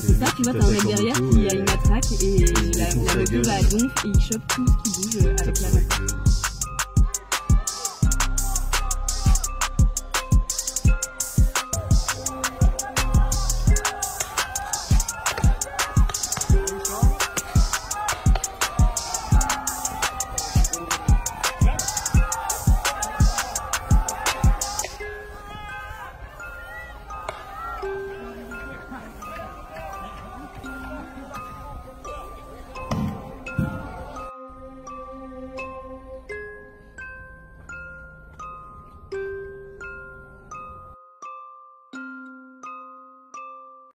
C'est ça, tu vois, t'as un mec derrière qui a une matraque et la, la moto va à donf et il chope tout ce qui bouge avec la matraque.